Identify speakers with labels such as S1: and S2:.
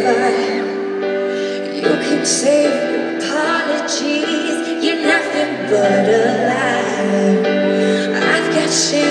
S1: You can save your apologies. You're nothing but a lie. I've got shame.